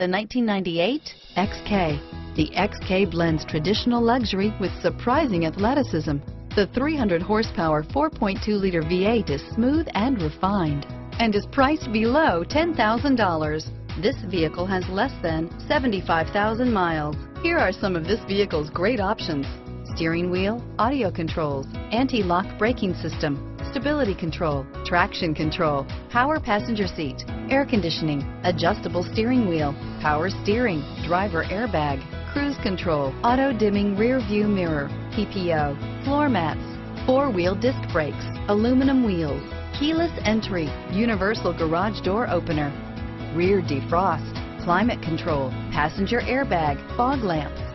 The 1998 XK. The XK blends traditional luxury with surprising athleticism. The 300 horsepower 4.2-liter V8 is smooth and refined and is priced below $10,000. This vehicle has less than 75,000 miles. Here are some of this vehicle's great options. Steering wheel, audio controls, anti-lock braking system, stability control, traction control, power passenger seat, air conditioning, adjustable steering wheel, power steering, driver airbag, cruise control, auto dimming rear view mirror, PPO, floor mats, four-wheel disc brakes, aluminum wheels, keyless entry, universal garage door opener, rear defrost, climate control, passenger airbag, fog lamps.